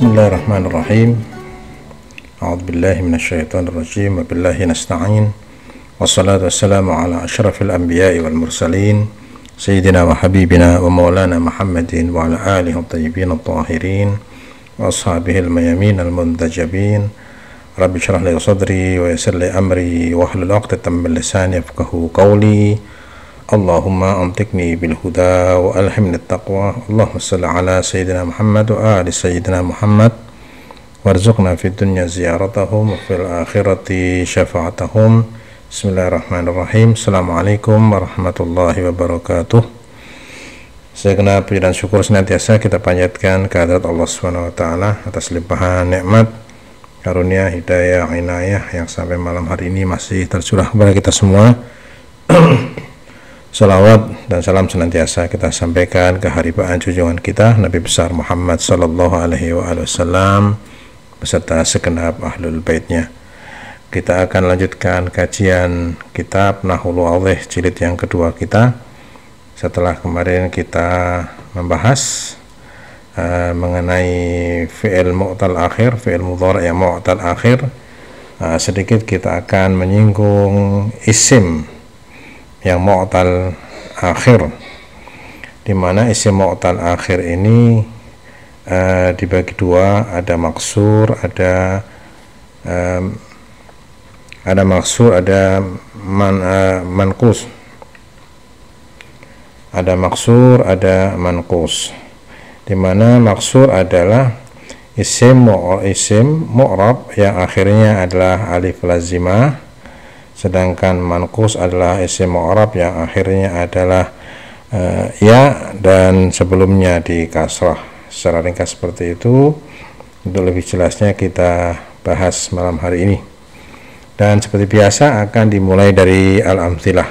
بسم الله الرحمن الرحيم. أعوذ بالله من الشيطان الرجيم. وبالله نستعين. والصلاة والسلام على أشرف الأنبياء والمرسلين سيدنا وحبيبنا ومولانا محمد وعلى آله الطيبين الطاهرين وأصحابه الميامين المنتجبين رب اشرح لي صدري ويسر لي أمري واحلل عقدة من لساني يفقه قولي. اللهم أنطقني بالهدى وألهمني التقوى اللهم صل على سيدنا محمد وآل سيدنا محمد وارزقنا في الدنيا زيارتهم وفي الآخرة شفاعتهم بسم الله الرحمن الرحيم السلام عليكم ورحمة الله وبركاته Segenap puji dan syukur senantiasa kita panjatkan kehadirat Allah Subhanahu wa taala atas limpahan nikmat karunia hidayah inayah yang sampai malam hari ini masih tercurah kepada kita semua. Salawat dan salam senantiasa kita sampaikan ke haribaan junjungan kita Nabi besar Muhammad sallallahu alaihi wasallam beserta segenap ahlul baitnya. Kita akan lanjutkan kajian kitab Nahulu Allah jilid yang kedua kita setelah kemarin kita membahas uh, mengenai fi'il mu'tal akhir fi'il mudhari yang mu'tal akhir uh, sedikit kita akan menyinggung isim yang mu'tal akhir. Di mana isim mu'tal akhir ini uh, dibagi dua. Ada maksur ada um, ada maksur ada man, uh, mankus ada maksur, ada manqus. Di mana maksur adalah isim isim mu'rab yang akhirnya adalah alif lazimah sedangkan manqus adalah isim mu'rab yang akhirnya adalah uh, ya dan sebelumnya di kasrah. Secara ringkas seperti itu. Untuk lebih jelasnya kita bahas malam hari ini. Dan seperti biasa akan dimulai dari al-amthilah.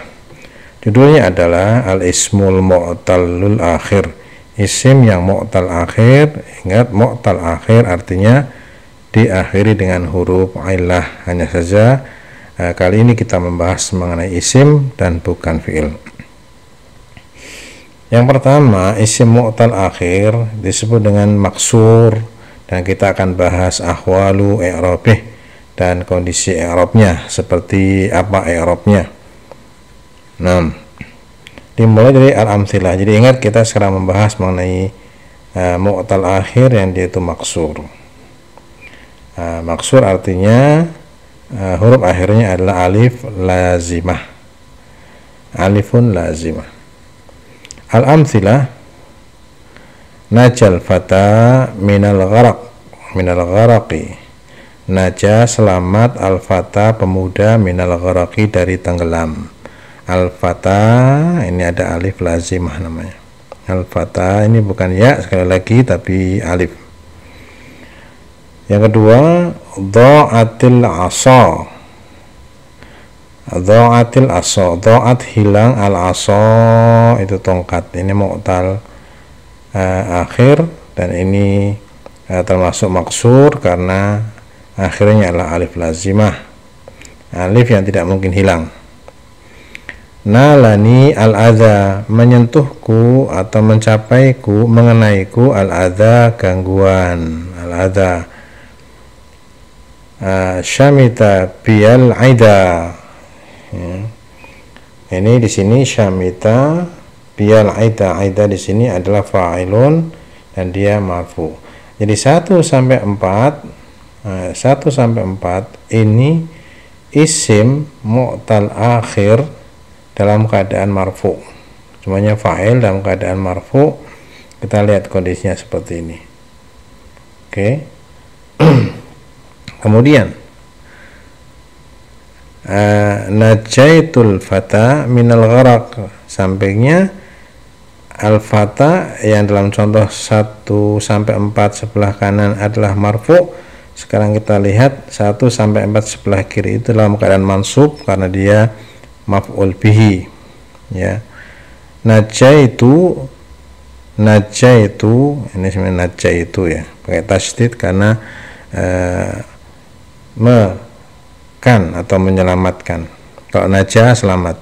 Judulnya adalah Al-Ismul Mu'talul Akhir. Isim yang mu'tal akhir, ingat mu'tal akhir artinya diakhiri dengan huruf ailah. Hanya saja eh, kali ini kita membahas mengenai isim dan bukan fi'il. Yang pertama, isim mu'tal akhir disebut dengan maksur dan kita akan bahas ahwalu i'rabih dan kondisi i'rabnya seperti apa i'rabnya. 6 dimulai dari al-amthilah jadi ingat kita sekarang membahas mengenai uh, mu'tal akhir yang dia itu maksur uh, maksur artinya uh, huruf akhirnya adalah alif lazimah. Alifun lazimah. Al-amthilah najal fata minal gharaq minal gharaqi. Naja selamat. Al-fata pemuda minal gharaqi dari tenggelam. Al-Fata ini ada alif lazimah namanya. Al-Fata ini bukan ya sekali lagi tapi alif. Yang kedua, dha'atil asa. Dha'atil asa. Dha'at hilang al asa itu tongkat. Ini mu'tal uh, akhir dan ini uh, termasuk maksur karena akhirnya adalah alif lazimah. Alif yang tidak mungkin hilang nalani al adha menyentuhku atau mencapaiku mengenaiku al adha gangguan al adha uh, syamita bial aida. Ya. ini di sini syamita bial aida. Aida di sini adalah fa'ilun dan dia marfu. Jadi 1 sampai 4 1 sampai 4 ini isim mu'tal akhir dalam keadaan marfu. Semuanya fa'il dalam keadaan marfu. Kita lihat kondisinya seperti ini. Oke. okay. kemudian uh, najaitul fata minal gharaq sampingnya al fata yang dalam contoh 1 sampai 4 sebelah kanan adalah marfu. Sekarang kita lihat 1 sampai 4 sebelah kiri itu dalam keadaan mansub karena dia maf'ul bihi ya. Najaitu najaitu ini sebenarnya najaitu ya pakai tasdid karena uh, mekan atau menyelamatkan. Kalau naja selamat.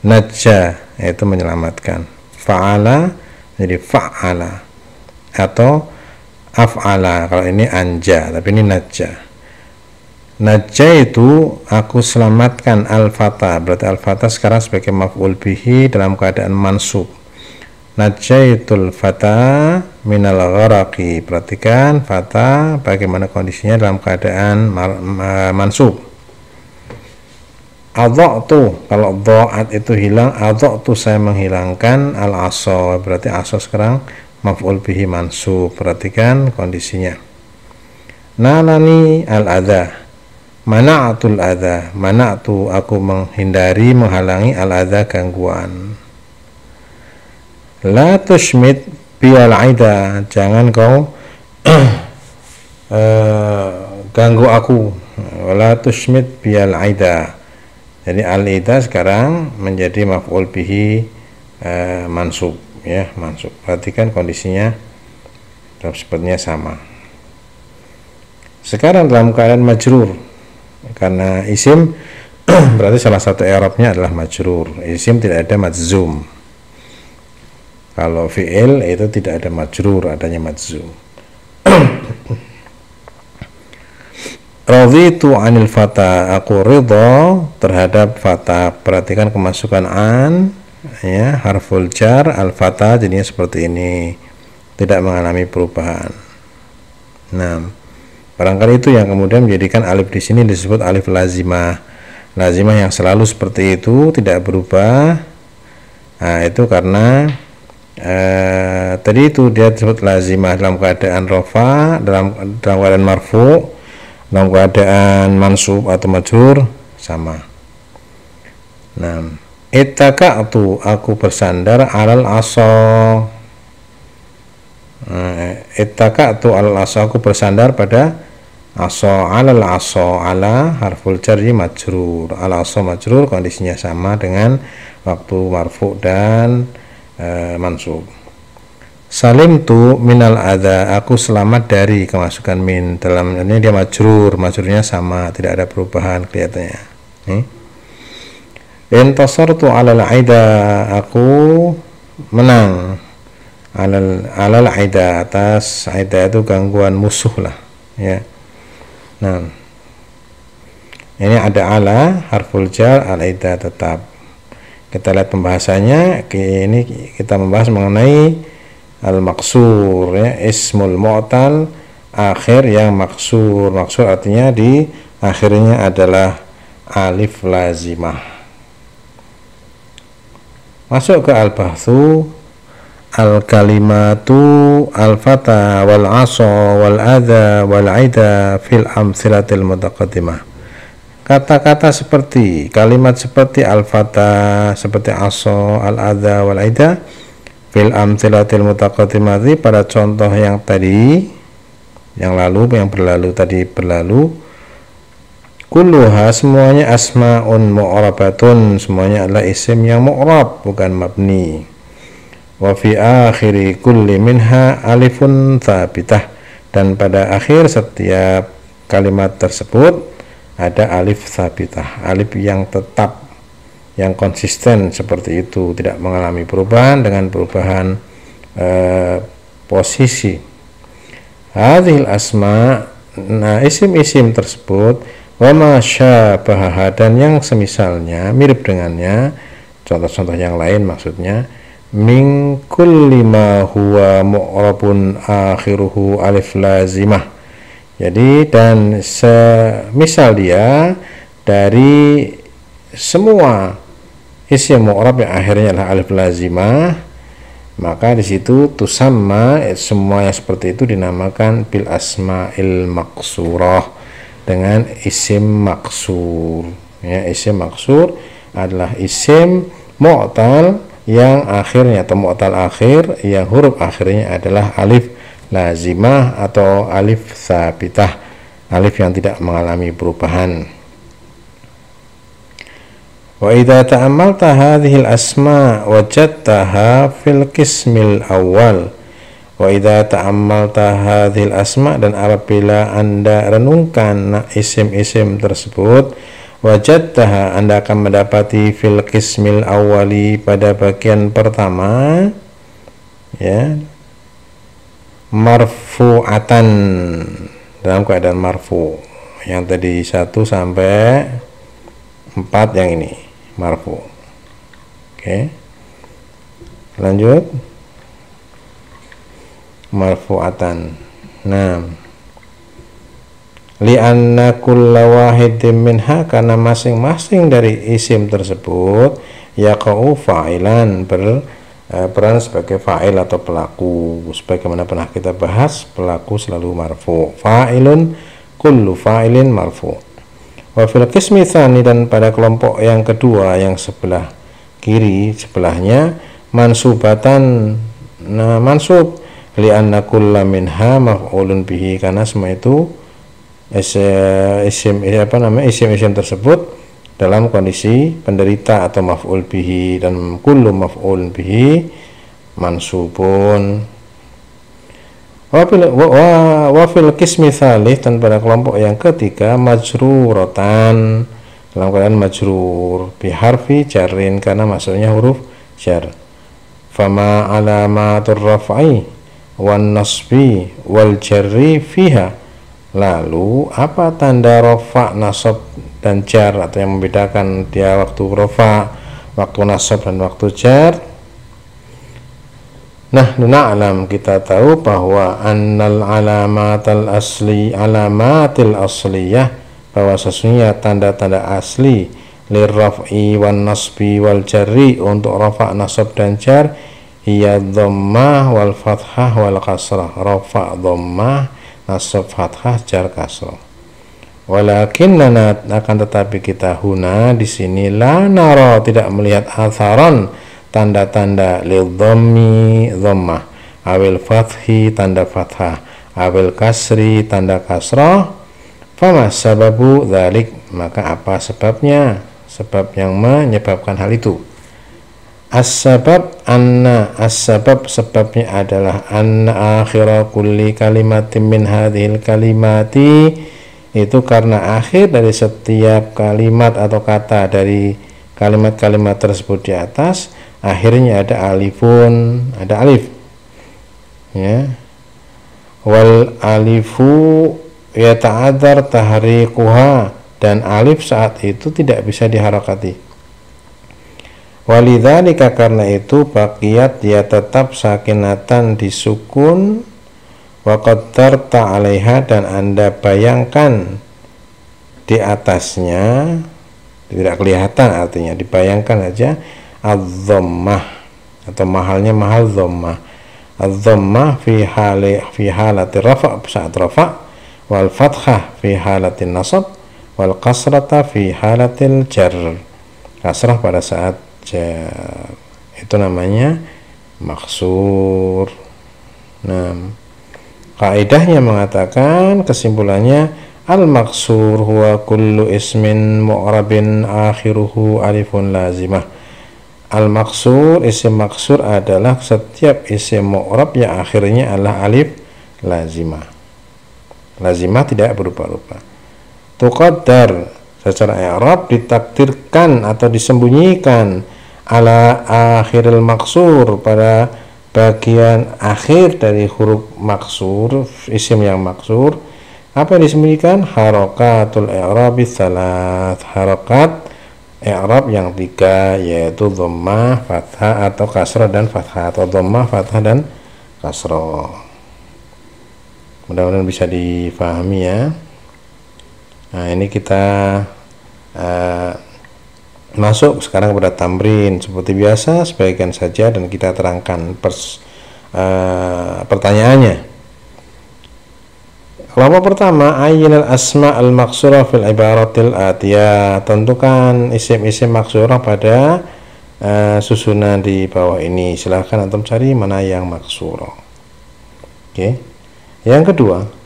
Naja yaitu menyelamatkan. Fa'ala jadi fa'ala. Atau af'ala kalau ini anja tapi ini najja najja itu aku selamatkan al-fata. Berarti al-fata sekarang sebagai maf'ul bihi dalam keadaan mansub najjaitul fata minal gharaqi. Perhatikan fata bagaimana kondisinya dalam keadaan mansub. Tuh kalau do'at itu hilang tuh saya menghilangkan al aso berarti aso sekarang maf'ul bihi mansub. Perhatikan kondisinya. Nalani al adha mana'atul adha. Mana'atu aku menghindari menghalangi al adha gangguan la tushmit bial aida jangan kau uh, ganggu aku la tushmit bial aida jadi al-ida sekarang menjadi maf'ul bihi uh, mansub ya, mansub. Perhatikan kondisinya sepertinya sama. Sekarang dalam keadaan majrur karena isim berarti salah satu i'rabnya adalah majrur. Isim tidak ada majzum. Kalau fi'il itu tidak ada majrur, adanya majzum. Raditu anil fata aku ridho terhadap fata. Perhatikan kemasukan an ya harful jar al fata jadinya seperti ini. Tidak mengalami perubahan. Nah barangkali itu yang kemudian menjadikan alif di sini disebut alif lazimah. Lazimah yang selalu seperti itu tidak berubah. Nah itu karena eh, tadi itu dia disebut lazimah dalam keadaan rofa dalam dalam keadaan marfu dalam keadaan mansub atau majhur sama. Nah itaka'tu aku bersandar alal aso nah, itaka'tu alal aso aku bersandar pada aso alal aso ala harful jari majrur. Al aso majrur kondisinya sama dengan waktu marfu dan e, mansub Salim tu minal ada aku selamat dari kemasukan min. Dalam ini dia majrur majrurnya sama tidak ada perubahan kelihatannya. Nih tu alal aida aku menang alal alal aida atas aida itu gangguan musuh lah ya. Nah ini ada ala harful jar al aida tetap kita lihat pembahasannya. Ini kita membahas mengenai al-maksur ya ismul mu'tal akhir yang maksur maksur artinya di akhirnya adalah alif lazimah. Masuk ke al-bahthu al-kalimatu al-fata wal asa wal adha wal aida fil amthilatil mutaqaddimah kata-kata seperti kalimat seperti al-fata seperti aso al-adha wal aida fil amtilatil mutaqaddimati pada contoh yang tadi yang lalu yang berlalu tadi berlalu kulluha semuanya asmaun mu'rabatun semuanya adalah isim yang mu'rab bukan mabni. Wa fi akhiri kulli minha alifun thabitah. Dan pada akhir setiap kalimat tersebut ada alif thabitah alif yang tetap yang konsisten seperti itu tidak mengalami perubahan dengan perubahan eh, posisi. Hadhil asma nah isim-isim tersebut wa masyabaha dan yang semisalnya mirip dengannya contoh-contoh yang lain maksudnya min kulli ma huwa mu'rabun akhiruhu alif lazimah jadi dan semisal dia dari semua isim mu'rab yang akhirnya adalah alif lazimah maka di situ tusamma semua yang seperti itu dinamakan bil asma'il maksurah dengan isim maksur ya isim maksur adalah isim mu'tal yang akhirnya atau mu'tal akhir yang huruf akhirnya adalah alif lazimah atau alif sabitah alif yang tidak mengalami perubahan Wa idza ta'ammalta hadhihi al-asma wajadtaha fil qismil awal. Wa idza ta'ammalta hadhihi al-asma dan apabila Anda renungkan isim-isim tersebut wajadtaha Anda akan mendapati fil qismil awali pada bagian pertama ya marfu'atan. Dalam keadaan marfu. Yang tadi satu sampai empat yang ini marfu. Oke. Lanjut. Marfu'atan. Nah li'anna kulla wahidin minha karena masing-masing dari isim tersebut yaqa'u fa'ilan ber peran sebagai fa'il atau pelaku. Sebagaimana pernah kita bahas pelaku selalu marfu. Fa'ilun kullu fa'ilin marfu. Wa fil qismi dan pada kelompok yang kedua yang sebelah kiri sebelahnya mansubatan nah mansub. Li'anna kulla minha maf'ulun bihi. Karena semua itu isim apa namanya isim-isim tersebut dalam kondisi penderita atau maf'ul bihi dan kullu maf'ul bihi mansubun. Wa fil qismi thalith dan pada kelompok yang ketiga majruratan. Dalam keadaan majrur bi harfi jarrin karena maksudnya huruf jar. Fama alamatur raf'i wan nasbi wal jarri fiha. Lalu apa tanda rofa, nasab dan jar atau yang membedakan dia waktu rofa, waktu nasab dan waktu jar? Nah, alam kita tahu bahwa annal alamatal asli alamatil asliyah bahwa sesungguhnya tanda-tanda asli lirraf'i wan nasbi wal jarri untuk rafa nasab dan jar hiya dhammah wal fathah wal kasrah rafa dhammah nasab fathah jar kasroh walakin nana akan tetapi kita huna di sini la naro tidak melihat atharon tanda-tanda lil dhammi dhammah. Awil fathi tanda fathah. Awil kasri tanda kasroh fama sababu dhalik maka apa sebabnya? Sebab yang menyebabkan hal itu. As-sabab anna as-sabab sebabnya adalah anna akhira kulli kalimatin min hadhil kalimati itu karena akhir dari setiap kalimat atau kata dari kalimat-kalimat tersebut di atas akhirnya ada alifun ada alif. Ya. Wal alifu yata'adzar tahriquha dan alif saat itu tidak bisa diharakati. Walidzalika karena itu bakiat dia tetap sakinatan disukun wa qaddarta 'alaiha dan Anda bayangkan di atasnya tidak kelihatan artinya dibayangkan aja az-dhammah atau mahalnya mahal dhammah. Az-dhammah fi hali fi halati rafa saat rafa wal fathah fi halati nasab wal kasrata fi halatil jar kasrah pada saat jar. Itu namanya maksur. Nah kaidahnya mengatakan kesimpulannya al maksur huwa kullu ismin mu'rabin akhiruhu alifun lazimah. Al maksur isim maksur adalah setiap isim mu'rab yang akhirnya adalah alif lazimah. Lazimah tidak berupa-rupa. Tuqaddar secara i'rab ditakdirkan atau disembunyikan ala akhiril maksur pada bagian akhir dari huruf maksur isim yang maksur apa yang disembunyikan? Harokatul i'rab salat harokat i'rab yang tiga yaitu dhammah fathah atau kasrah dan fathah atau dhammah fathah dan kasrah mudah-mudahan bisa difahami ya. Nah ini kita uh, masuk sekarang kepada tamrin. Seperti biasa sebagian saja dan kita terangkan pers, uh, pertanyaannya. Kelompok pertama al asma al maksurah fil ibaratil atiyah. Tentukan isim-isim maksurah pada uh, susunan di bawah ini. Silahkan antum cari mana yang maksurah. Oke. Okay. yang kedua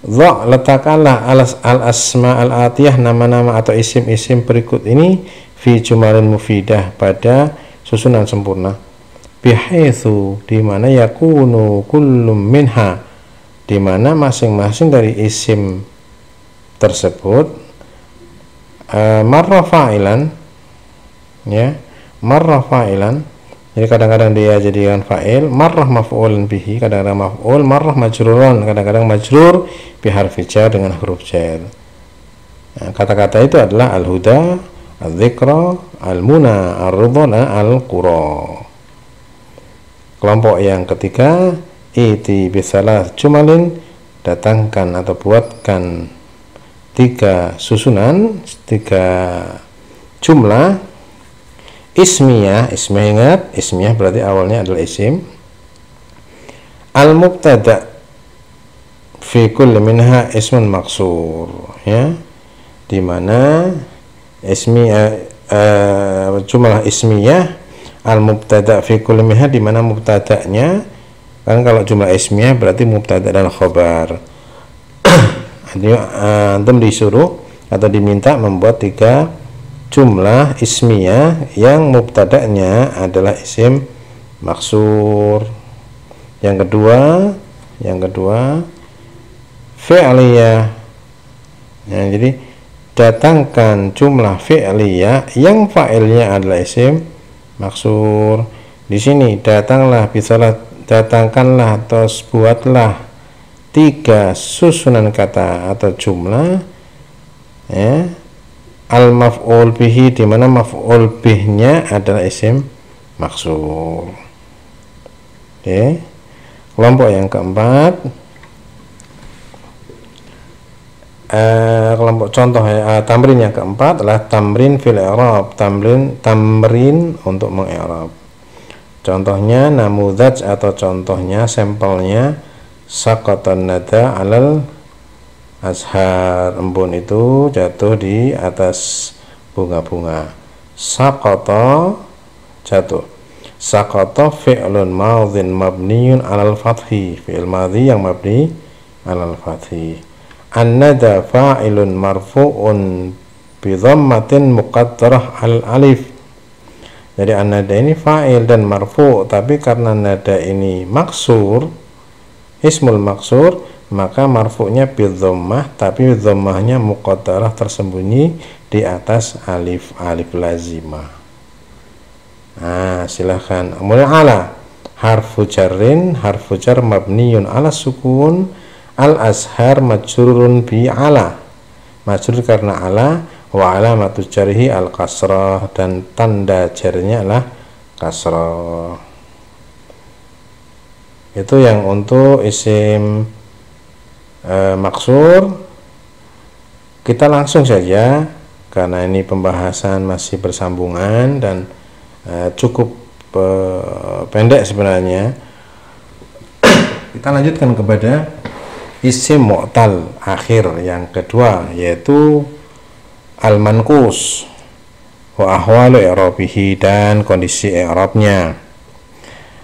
Dha letakkanlah al asma al atiyah nama-nama atau isim-isim berikut ini fi jumalin mufidah pada susunan sempurna. Bihaitsu di mana yakunu kullum minha di mana masing-masing dari isim tersebut uh, ya marra fa'ilan jadi kadang-kadang dia jadikan fa'il marrah maf'ul bihi kadang-kadang maf'ul marrah majrurun kadang-kadang majrur biharfi jar dengan huruf jar. Nah, kata-kata itu adalah al-huda al-dhikra al-muna al-rudhana al-qura. Kelompok yang ketiga iti bisalah cumalin datangkan atau buatkan tiga susunan tiga jumlah ismiyah ismiyah ingat? Ismiyah berarti awalnya adalah isim. Al mubtada fi kulli minha ismun maksur ya. Di mana ismiyah uh, jumlah ismiyah al mubtada fi kulli minha di mana kan kalau jumlah ismiyah berarti mubtada dan khabar uh, antum disuruh atau diminta membuat tiga jumlah ismiyah yang mubtada'nya adalah isim maksur. Yang kedua yang kedua fi'liyah. Ya, jadi datangkan jumlah fi'liyah yang fa'ilnya adalah isim maksur. Di sini datanglah bisalah datangkanlah atau buatlah tiga susunan kata atau jumlah ya al maf'ul bihi di mana maf'ul bihnya adalah isim maksur. Oke. Kelompok yang keempat uh, kelompok contoh uh, tamrin yang keempat adalah tamrin fil i'rab, tamrin tamrin untuk mengi'rab. Contohnya namudaj atau contohnya sampelnya saqatan nada alal azhar embun itu jatuh di atas bunga-bunga. Sakoto jatuh. Sakoto fi'lun madhin mabniun alal fathi. Fi'il madhi yang mabni alal fathi. An-nada fa'ilun marfu'un bi dhammatin muqaddarah al alif. Jadi an-nada ini fa'il dan marfu' tapi karena nada ini maksur ismul maksur maka marfu'nya bidhammah tapi dhammahnya muqaddarah tersembunyi di atas alif alif lazimah. Nah silahkan mulai ala. Harfu jarrin harfu jar mabniyun ala sukun al azhar majrurun bi ala. Majrur karena ala wa alamatu jarhi al kasrah dan tanda jarnya adalah kasrah. Itu yang untuk isim e, maksur kita langsung saja karena ini pembahasan masih bersambungan dan e, cukup e, pendek sebenarnya. Kita lanjutkan kepada isim mu'tal akhir yang kedua yaitu al-mankus wa ahwalu i'rabihi dan kondisi i'rabnya.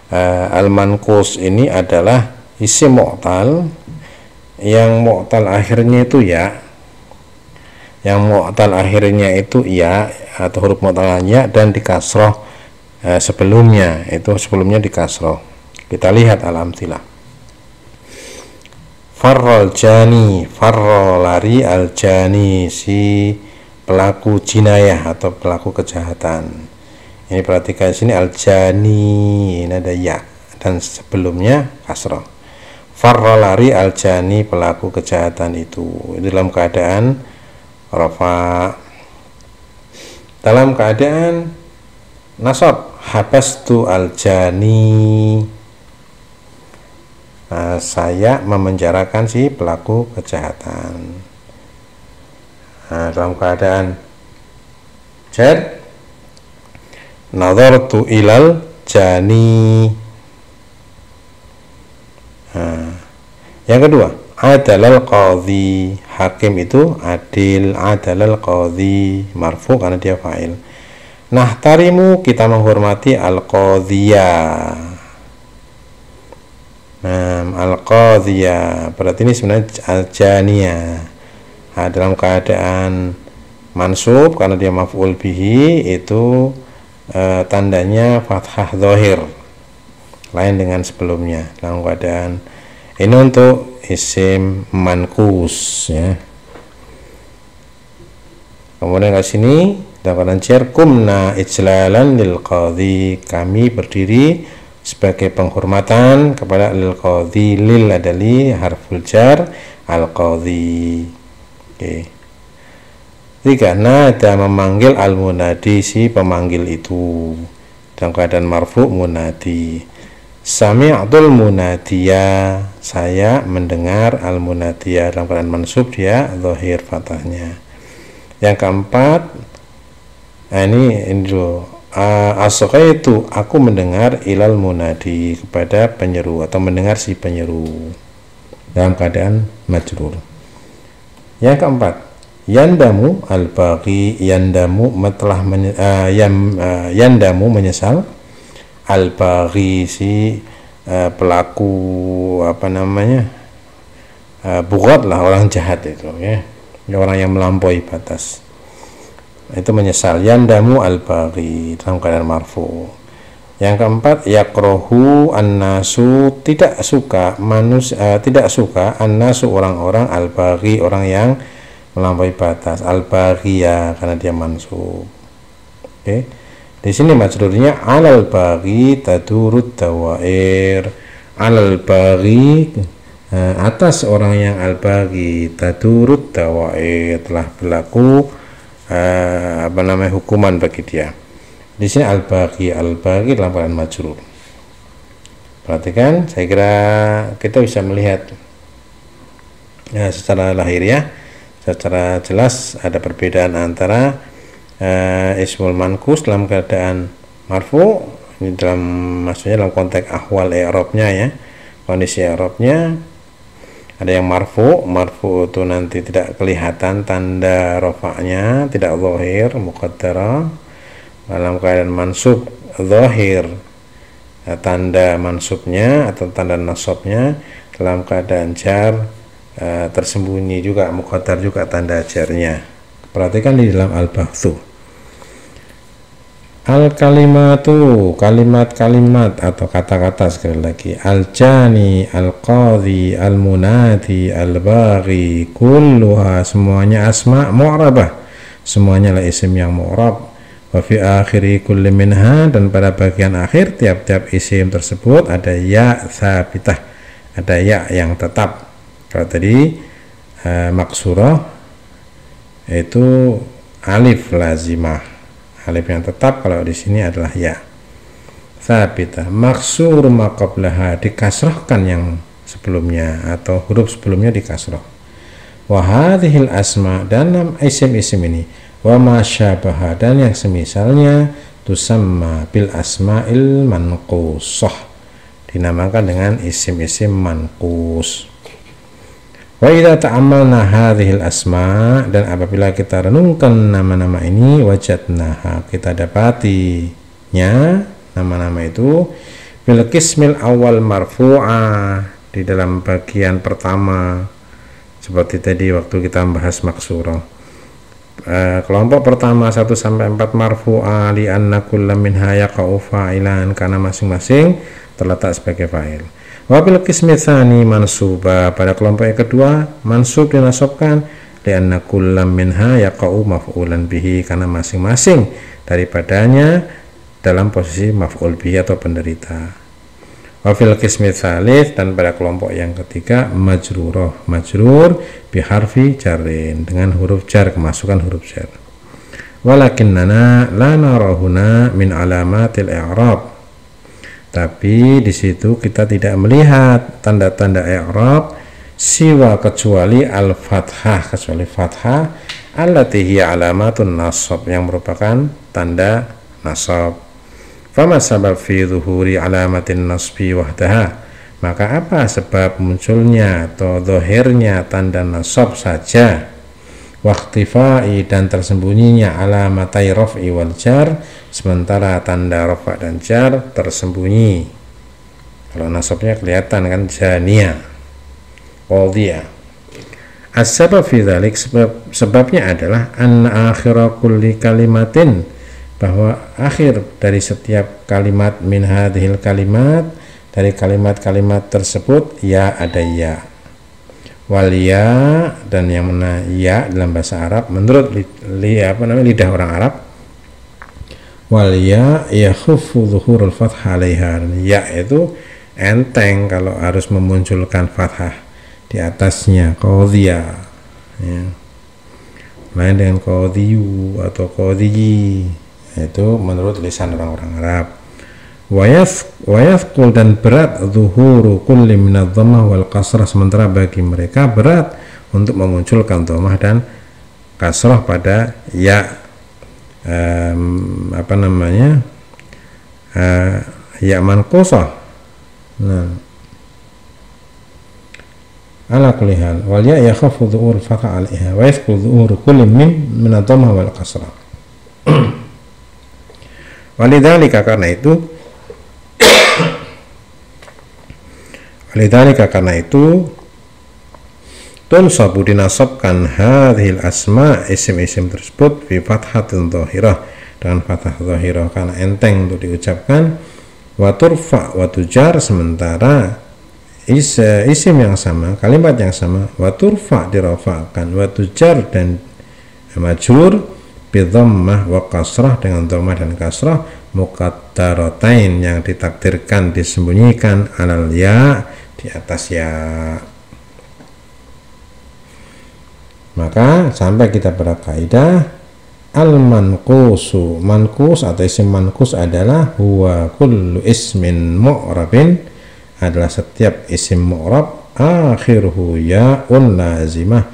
Uh, al-mankus ini adalah isim mu'tal yang mu'tal akhirnya itu ya. Yang mu'tal akhirnya itu ya atau huruf mu'tal ya dan di kasroh eh, sebelumnya. Itu sebelumnya di kasroh kita lihat alhamdulillah farrol jani farrol lari al jani si pelaku jinayah atau pelaku kejahatan. Ini perhatikan sini al jani ini ada ya dan sebelumnya kasroh farra lari aljani pelaku kejahatan itu. Dalam keadaan rafa. Dalam keadaan nasab habastu aljani. Nah, saya memenjarakan si pelaku kejahatan. Nah, dalam keadaan jad nazartu ilal jani Nah, yang kedua, adalal qadhi. Hakim itu adil, adalal qadhi marfu karena dia fa'il. Nah, tarimu kita menghormati al-qadhiya. Nah, al-qadhiya. Berarti ini sebenarnya al-janiyah. Nah, dalam keadaan mansub karena dia maf'ul bihi itu e, tandanya fathah zahir lain dengan sebelumnya dalam keadaan ini untuk isim mankus ya. Kemudian ke sini dalam keadaan kumna ijlalan lil qadhi. Kami berdiri sebagai penghormatan kepada lil qadhi lil adali harful jar al qadhi. Oke. Okay. Jika nada memanggil al munadi si pemanggil itu. Dalam keadaan marfu munadi Sami'tul munadiya. Saya mendengar al munadiya dalam keadaan mansub dia zahir fatahnya yang keempat nah ini dulu. Uh, itu aku mendengar ilal munadi kepada penyeru atau mendengar si penyeru dalam keadaan majrur. Yang keempat yandamu al baqi yandamu telah men, uh, yam, uh, yandamu menyesal al si uh, pelaku apa namanya uh, bugot lah orang jahat itu ya. Orang yang melampaui batas. Itu menyesal. Yandamu al baghi dalam keadaan marfu. Yang keempat yakrohu annasu tidak suka manusia uh, tidak suka annasu orang-orang al baghi orang yang melampaui batas. Al baghiya karena dia mansub. Oke. okay di sini majrurnya alal bagi tadurut dawair. Alal bagi eh, atas orang yang al bagi tadurut dawair telah berlaku eh, apa namanya hukuman bagi dia. Di sini al bagi al bagi majrur. Perhatikan, saya kira kita bisa melihat ya, secara lahir ya, secara jelas ada perbedaan antara uh, ismul mankus dalam keadaan marfu ini dalam maksudnya dalam konteks ahwal i'rabnya ya kondisi i'rabnya. Ada yang marfu marfu itu nanti tidak kelihatan tanda rofaknya tidak zahir muqaddara. Dalam keadaan mansub zahir eh, tanda mansubnya atau tanda nasabnya. Dalam keadaan jar uh, tersembunyi juga muqaddar juga tanda jarnya perhatikan di dalam al-bahthu al kalimatu kalimat-kalimat atau kata-kata sekali lagi. Al jani al qadhi al munadi al baghi kulluha semuanya asma mu'rabah. Semuanya lah isim yang mu'rab. Wa akhiri kulli dan pada bagian akhir tiap-tiap isim tersebut ada ya thabitah. Ada ya yang tetap. Kalau tadi uh, maksurah itu alif lazimah. Alif yang tetap kalau di sini adalah ya. Sabita maksur maqablaha dikasrahkan yang sebelumnya atau huruf sebelumnya dikasrah wa hadhil asma dan isim-isim ini. Wa masyabaha dan yang semisalnya tusamma bil asma'il manqusah. Dinamakan dengan isim-isim manqus Wa idza ta'ammalna hadhil asma dan apabila kita renungkan nama-nama ini wajadnaha kita dapatinya nama-nama itu bil qismil awal marfu'a di dalam bagian pertama seperti tadi waktu kita membahas maksurah uh, kelompok pertama 1 sampai 4 marfu'a li anna kullam minha fa'ilan karena masing-masing terletak sebagai fa'il Wabil kismi tsani mansuba pada kelompok yang kedua mansub dinasabkan lianna kullam minha yaqa'u maf'ulan bihi karena masing-masing daripadanya dalam posisi maf'ul bihi atau penderita. Wafil kismi tsalits dan pada kelompok yang ketiga majruroh majrur biharfi jarin dengan huruf jar kemasukan huruf jar. Walakinnana la narahuna min alamatil i'rab tapi di situ kita tidak melihat tanda-tanda i'rab siwa kecuali al-fathah kecuali fathah allati alamatun nasab yang merupakan tanda nasab. Fama sabab fi zuhuri alamatin nasbi wahdaha. Maka apa sebab munculnya atau dohirnya tanda nasab saja waktifai dan tersembunyinya alamatai raf'i wal jar sementara tanda rofa dan jar tersembunyi. Kalau nasabnya kelihatan kan jania qadhiya. As-sabab fi dhalik sebab sebabnya adalah an akhira kulli kalimatin bahwa akhir dari setiap kalimat min hadhil kalimat dari kalimat-kalimat tersebut ya ada ya walia dan yang mana ya dalam bahasa Arab menurut li, li, apa namanya lidah orang Arab. Walia ya khufu zuhurul fathah alaiha. Ya itu enteng kalau harus memunculkan fathah di atasnya qadhiya ya. lain dengan qadhiyu atau qadhiyi itu menurut lisan orang-orang Arab wayathqul dan berat zuhuru kulli minadh dhammah wal kasrah. Sementara bagi mereka berat untuk memunculkan dhammah dan kasrah pada ya um, apa namanya uh, ya manqusah nah. Ala kulli hal wal ya yakhafu dhuhur fatha alaiha wa yathqul dhuhur kulli min min dhammah wal kasrah. Walidzalika karena itu Lidzalika karena itu tunsabu dinasabkan hadhil asma isim-isim tersebut fi fathatin dhahirah dengan fathah dhahirah karena enteng untuk diucapkan wa turfa wa tujar sementara is, isim yang sama kalimat yang sama wa turfa dirafakan wa tujar dan majrur bidhammah wa kasrah dengan dhammah dan kasrah muqaddaratain yang ditakdirkan disembunyikan alal ya di atas ya. Maka sampai kita pada kaidah al manqusu manqus atau isim manqus adalah huwa kullu ismin mu'rabin. Adalah setiap isim mu'rab akhiruhu ya'un lazimah.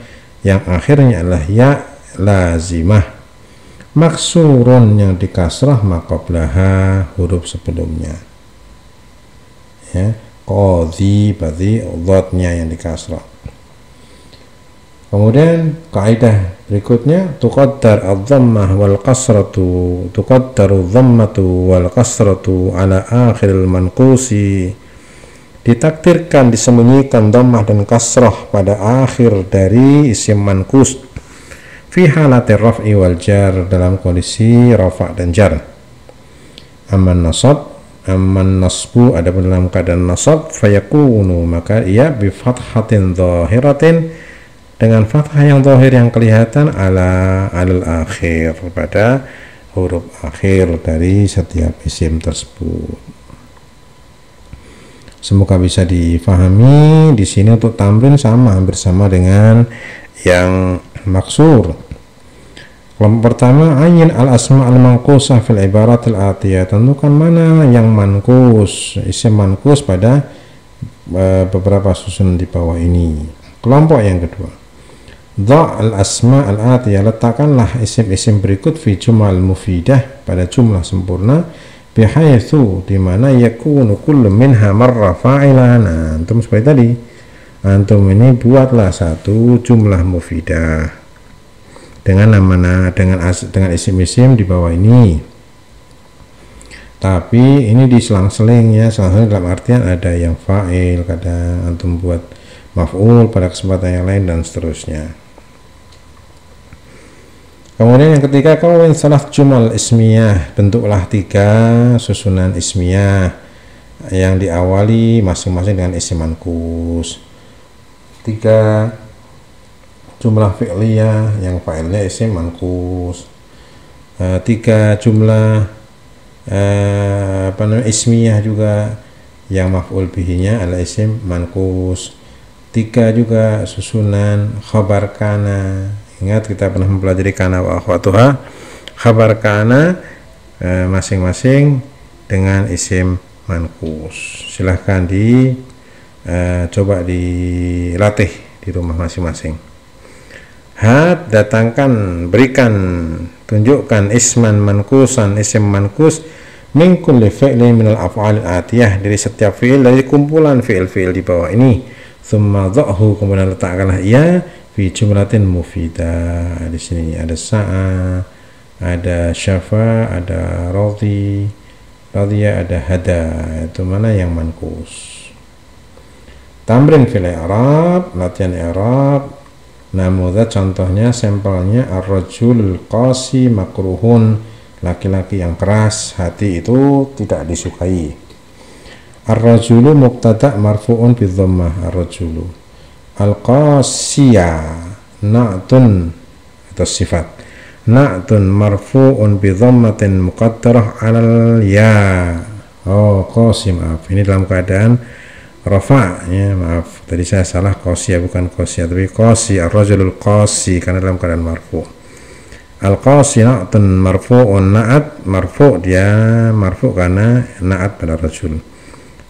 Yang akhirnya adalah ya lazimah. Maksurun yang dikasrah makoblaha huruf sebelumnya. Ya qadhi berarti dhatnya yang dikasrah. Kemudian kaidah berikutnya tuqaddar adh-dhammah wal kasratu tuqaddaru dhammatu wal kasratu ala akhiril manqusi. Ditakdirkan disembunyikan dhammah dan kasrah pada akhir dari isim manqus. Fi halatir raf'i wal jar dalam kondisi rafa dan jar. Aman nasab amman nasbu ada dalam keadaan nasab fayakunu maka ia bi fathatin zahiratin dengan fathah yang zahir yang kelihatan ala alal akhir pada huruf akhir dari setiap isim tersebut. Semoga bisa difahami di sini untuk tamrin sama hampir sama dengan yang maksur Kelompok pertama ayin al asma al manqusah fil ibarat al atiyah tentukan mana yang mankus isim mankus pada uh, beberapa susunan di bawah ini. Kelompok yang kedua Dha al asma al atiyah letakkanlah isim-isim berikut fi jumal mufidah pada jumlah sempurna bihaitsu di mana yakunu kullu minha marra fa'ilan. Antum seperti tadi. Antum ini buatlah satu jumlah mufidah dengan nama dengan as, dengan isim-isim di bawah ini. Tapi ini diselang-seling ya selang-seling dalam artian ada yang fa'il kadang antum buat maf'ul pada kesempatan yang lain dan seterusnya. Kemudian yang ketiga kawin salah jumal ismiyah bentuklah tiga susunan ismiyah yang diawali masing-masing dengan isim mankus tiga jumlah fi'liyah yang fa'ilnya isim mankus uh, tiga jumlah uh, apa namanya ismiyah juga yang maf'ul bihinya adalah isim mankus tiga juga susunan khabar kana. Ingat kita pernah mempelajari kana wa akhwatuha. Khabar kana uh, masing-masing dengan isim mankus silahkan di uh, coba dilatih di rumah masing-masing Hat datangkan berikan tunjukkan isman mankusan isim mankus min kulli fi'lin minal af'al atiyah. Dari setiap fi'il dari kumpulan fi'il-fi'il di bawah ini. Thumma dha'hu kemudian letakkanlah ia fi jumlatin mufidah di sini ada sa'a ada syafa ada radhi radhiya ada hada. Itu mana yang mankus tamrin fil i'rab latihan i'rab Namudah contohnya sampelnya ar-rajul qasi makruhun. Laki-laki yang keras hati itu tidak disukai. Ar-rajulu marfu'un bi dhammah. Ar-rajulu. Al-qasiyah na'tun. Atau sifat. Na'tun marfu'un bi dhammatin muqaddarah 'alal ya. Oh qasi maaf. Ini dalam keadaan rafa ya maaf. Tadi saya salah qasiyah bukan qasiyah tapi qasi ar-rajulul qasi karena dalam keadaan marfu. Al qasi na'tun marfu'un na'at marfu dia marfu karena na'at pada rajul.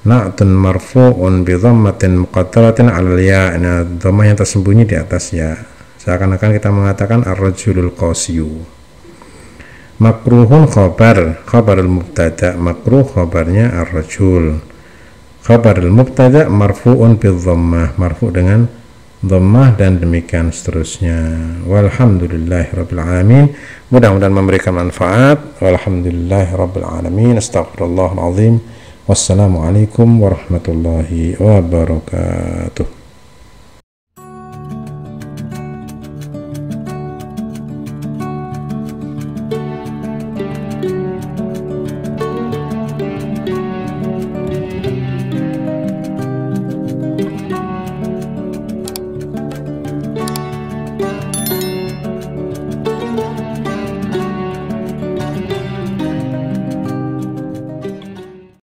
Na'tun marfu'un bi dhammatin muqaddaratin 'alal ya. Nah dhammah yang tersembunyi di atas ya. Seakan-akan kita mengatakan ar-rajulul qasiyu. Makruhun khabar khabarul mubtada. Makruh khabarnya ar-rajul khabarul mubtada marfu'un bil dhammah marfu dengan dhammah dan demikian seterusnya. Walhamdulillahirabbil alamin. Mudah-mudahan memberikan manfaat. Walhamdulillahirabbil alamin. Astagfirullahalazim wassalamualaikum warahmatullahi wabarakatuh